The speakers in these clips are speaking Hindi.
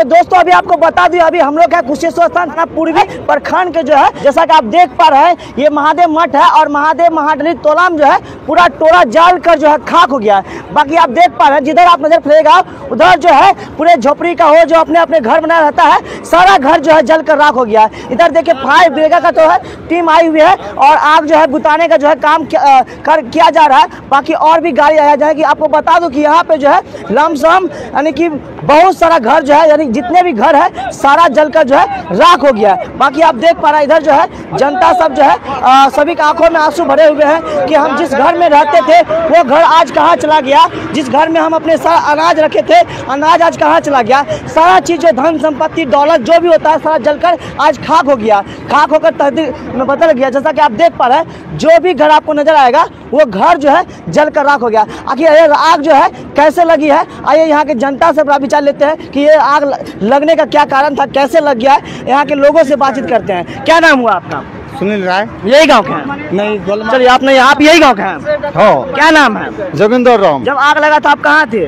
दोस्तों, अभी आपको बता दूँ, अभी हम लोग है कुशेश्वर स्थान, थाना पूर्वी प्रखंड के जो है, जैसा कि आप देख पा रहे हैं, ये महादेव मठ है और महादेव महाडली तोलाम जो है, पूरा टोला जल कर जो है, खाक हो गया है। बाकी आप देख पा रहे हैं, जिधर आप नज़र फिरेगा, उधर जो है, पूरे झोपड़ी का हो जो अपने अपने घर बनाया रहता है, सारा घर जो है जल कर राख हो गया है। इधर देखिए, फायर ब्रिगेड का तो है, टीम आई हुई है और आग जो है, बुताने का जो है, काम कर, किया जा रहा है। बाकी और भी गाड़ी आया जाएगी। आपको बता दूँ कि यहाँ पे जो है, लमसम, यानी कि बहुत सारा घर जो है, यानी जितने भी घर है सारा जल जलकर जो है राख हो गया है। बाकी आप देख पा रहे इधर जो है जनता सब जो है अ, सभी की आँखों में आँसू भरे हुए हैं कि हम जिस घर में रहते थे वो घर आज कहाँ चला गया? जिस घर में हम अपने सारा अनाज रखे थे अनाज आज कहाँ चला गया? सारा चीज़ जो धन संपत्ति दौलत जो भी होता है सारा जलकर आज खाक हो गया। खाक होकर तहदीर में बदल गया। जैसा कि आप देख पा रहे हैं जो भी घर आपको नज़र आएगा वो घर जो है जल कर राख हो गया। आखिर आग जो है कैसे लगी है? आइए यहाँ के जनता से बड़ा विचार लेते हैं कि ये आग लगने का क्या कारण था? कैसे लग गया? है यहाँ के लोगों से बातचीत करते हैं। क्या नाम हुआ आपका? सुनील राय। यही गाँव के हैं? नहीं चलिए आपने आप यही गाँव के हैं? हाँ। क्या नाम है? जोगिंदर राम। जब आग लगा था आप कहाँ थे?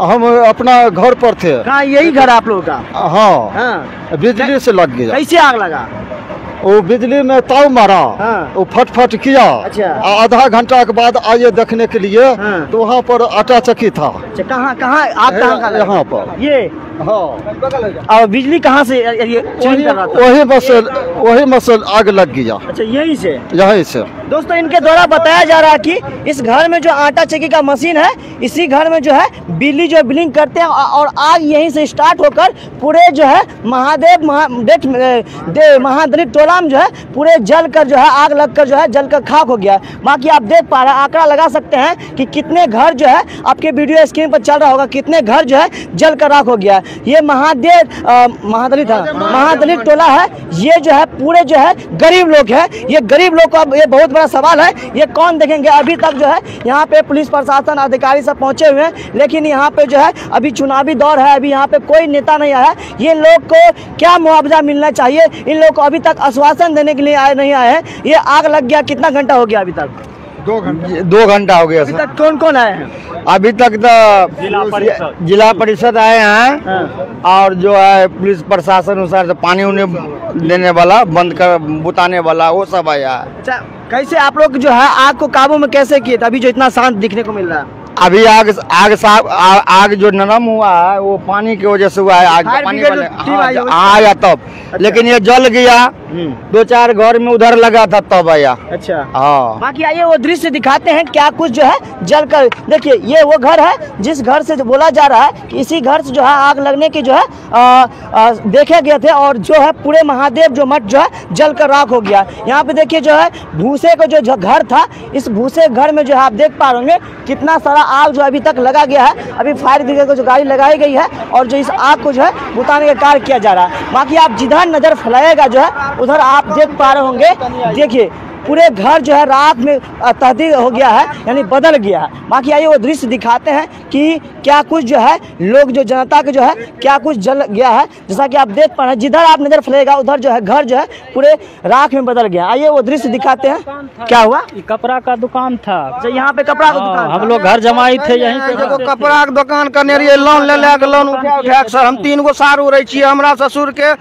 हम अपना घर पर थे। कहाँ? यही घर आप लोगों का? हाँ। हाँ। बिजली से लग गया। कैसे आग लगा? वो बिजली में ताव मारा। हाँ। वो फट फट किया। अच्छा। आधा घंटा के बाद आइए देखने के लिए हाँ। तो वहाँ पर आटा चक्की था। अच्छा कहाँ कहाँ आग कहाँ यहाँ पर। ये हाँ और बिजली कहाँ से ये- ये चेंज कर रहा वही मसल वही मसल आग लग गया अच्छा यही से? यही से। दोस्तों इनके द्वारा बताया जा रहा है कि इस घर में जो आटा चक्की का मशीन है इसी घर में जो है बिजली जो बिलिंग करते हैं और आग यहीं से स्टार्ट होकर पूरे जो है महादेव महा महादलित टोला में जो है पूरे जल कर जो है आग लग कर जो है जल कर खाक हो गया है। बाकी आप देख पा रहे हैं आंकड़ा लगा सकते हैं कि कितने घर जो है आपके वीडियो स्क्रीन पर चल रहा होगा कितने घर जो है जल कर राख हो गया है। ये महादेव महादलित है महादलित टोला है। ये जो है पूरे जो है गरीब लोग है। ये गरीब लोग का ये बहुत बड़ा सवाल है। ये कौन देखेंगे? अभी तक जो है यहाँ पे पुलिस प्रशासन अधिकारी सब पहुँचे हुए हैं। लेकिन यहाँ पे जो है अभी चुनावी दौर है। अभी यहाँ पे कोई नेता नहीं आया है। ये लोग को क्या मुआवजा मिलना चाहिए? इन लोग को अभी तक आश्वासन देने के लिए आए नहीं आए हैं। ये आग लग गया। कितना घंटा हो गया अभी तक? दो घंटा। दो घंटा हो गया अभी तक कौन कौन आए हैं अभी तक तो जिला परिषद। आए हैं और जो है पुलिस प्रशासन अनुसार तो पानी उन्हें देने वाला बंद कर बुताने वाला वो सब आया है। अच्छा कैसे आप लोग जो है आग को काबू में कैसे किए? थे अभी जो इतना शांत दिखने को मिल रहा है। अभी आग आग साफ़ आग जो नरम हुआ है वो पानी की वजह से हुआ है आग पानी वाले आई हाँ? आया तब। लेकिन ये जल गया। दो चार घर में उधर लगा था तब आया। अच्छा। हाँ। बाकी आइए वो दृश्य दिखाते हैं क्या कुछ जो है जल कर देखिए ये वो घर है जिस घर से बोला जा रहा है कि इसी घर से जो है आग लगने की जो है आ, आ, देखे गए थे और जो है पूरे महादेव जो मठ जो है जल कर राख हो गया। यहाँ पे देखिए जो है भूसे का जो जो घर था इस भूसे घर में जो है आप देख पा रहे होंगे कितना सारा आग जो अभी तक लगा गया है, अभी फायर ब्रिगेड को जो गाड़ी लगाई गई है और जो इस आग को जो है बुताने का कार्य किया जा रहा है। बाकी आप जिधर नज़र फैलाएगा जो है, उधर आप देख पा रहे होंगे। देखिए पूरे घर जो है रात में तहदीर हो गया है यानी बदल गया है। बाकी आइए वो दृश्य दिखाते हैं कि क्या कुछ जो है लोग जो जनता के जो है क्या कुछ जल गया है। जैसा कि आप देख पा रहे हैं जिधर आप नज़र फैलेगा उधर जो है घर जो है पूरे राख में बदल गया। आइए वो दृश्य दिखाते हैं क्या हुआ? कपड़ा का दुकान था। अच्छा यहाँ पे कपड़ा का दुकान हम लोग घर जमाई थे यहीं पे एगो कपड़ा के दुकान करने रहिए लोन ले ले लोन उठा उठा सर हम तीन गो सारू रहे छियै हमरा ससुर के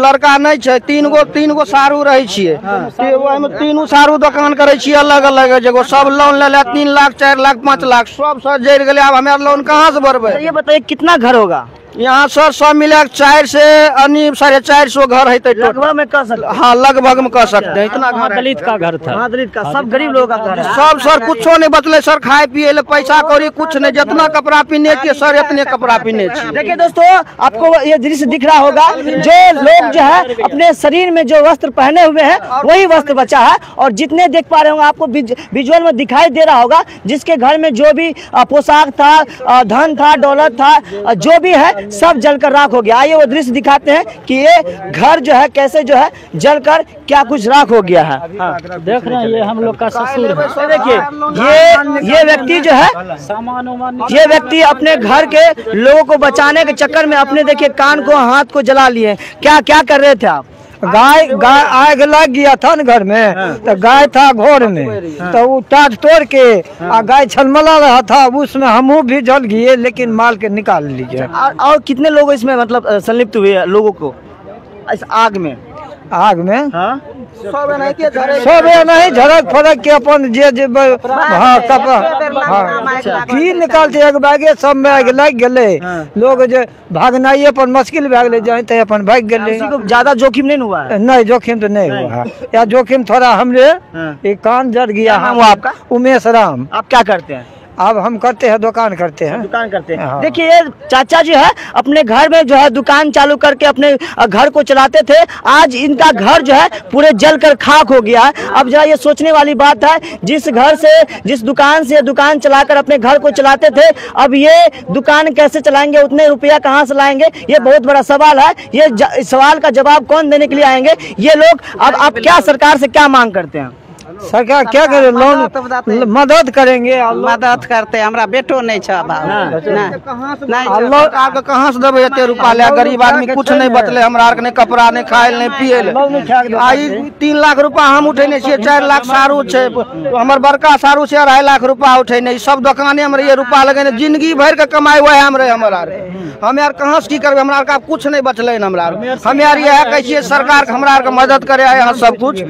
लड़का नहीं छै तीन गो तीन गो सारू रहे ते तीनू सारू दुकान करे छी, अलग अलग जगह सब लोन ले ले, तीन लाख, चार लाख, पाँच लाख, सब सर जड़ गए अब हमारे लोन कहाँ से भरबै? ये बताइए, कितना घर होगा? यहाँ सर सब मिला चार से अन्य साढ़े चार सौ घर है लगभग में कह सकते। हाँ लगभग में कह सकते। हैं इतना घर दलित का घर था। महादलित का सब गरीब लोगों का घर सब सर कुछ नहीं बचले सर खाए पिए ले पैसा कौड़ी कुछ नहीं। जितना कपड़ा पीने के सर इतने कपड़ा पीने देखिए दोस्तों आपको ये दृश्य दिख रहा होगा जो लोग जो है अपने शरीर में जो वस्त्र पहने हुए हैं वही वस्त्र बचा है। और जितने देख पा रहे होंगे आपको विजुअल में दिखाई दे रहा होगा जिसके घर में जो भी पोशाक था धन था दौलत था जो भी है सब जलकर राख हो गया। आइए वो दृश्य दिखाते हैं कि ये घर जो है कैसे जो है जलकर क्या कुछ राख हो गया है। हाँ। देख रहे हैं ये हम लोग का ससुर है। देखिए ये ये व्यक्ति जो है सामान ये व्यक्ति अपने घर के लोगों को बचाने के चक्कर में अपने देखिए कान को हाथ को जला लिए। क्या क्या कर रहे थे आप? गाय गाय आग लग गया था ना घर में। तो गाय था घोर में। तो वो टाट तोड़ के आ गाय छलमला रहा था। उसमें हमू भी जल गए लेकिन माल के निकाल लीजिए और, और कितने लोग इसमें मतलब संलिप्त हुए हैं लोगों को इस आग में? आग में? हाँ? सब नहीं झड़क फड़क के अपन जे जे हाँ कप हाँ। की निकालते? एक बैगे सब में आग लग गए लोग जे भागनाई अपन मुश्किल भए गेले जाए ते अपन भाग गेले। को ज़्यादा जोखिम नहीं हुआ? नहीं जोखिम तो नहीं हुआ। या जोखिम थोड़ा हमरे। कान जड़ गया हम आपका? उमेश राम। आप क्या करते हैं? अब हम करते हैं दुकान करते हैं। दुकान करते हैं। हाँ। देखिए ये चाचा जी है अपने घर में जो है दुकान चालू करके अपने घर को चलाते थे। आज इनका घर जो है पूरे जल कर खाक हो गया है। अब जो है ये सोचने वाली बात है जिस घर से जिस दुकान से दुकान चलाकर अपने घर को चलाते थे अब ये दुकान कैसे चलाएँगे उतने रुपया कहाँ से लाएँगे? ये बहुत बड़ा सवाल है। ये सवाल का जवाब कौन देने के लिए आएँगे? ये लोग अब आप क्या सरकार से क्या मांग करते हैं? सरकार क्या करे? लोन मदद करेंगे मदद करते हमरा बेटो नहीं छ आगे कहाँ से देबै? एते रुपा ले गरीब आदमी कुछ नहीं बचले। हमरा आर के नहीं कपड़ा नहीं खाए नहीं पिए ले आई तीन लाख रुपा हम उठेने छियै चारि लाख सारू छै। हमर बड़का सारू छै अढ़ाई लाख रुपा उठेने। सब दोकाने में रहिए रुपा लगेने। ज़िंदगी भर के कमाई वह में रहे हमर आर। हमें आर कहाँ से की करबै? हमरा आर के कुछ नहीं बचले हमरा आर। हमें आर इएह कहै सरकार हमरा आर के मदद करे यहाँ सब कुछ।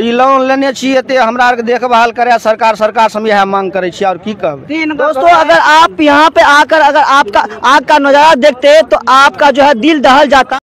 ई लोन लेने छियै। एते हमरा आर के देखभाल करे सरकार सरकार से हम इएह मांग करे छी और की कहबै? दोस्तों अगर आप यहाँ पे आकर अगर आपका आग का नज़ारा देखते तो आपका जो है दिल दहल जाता।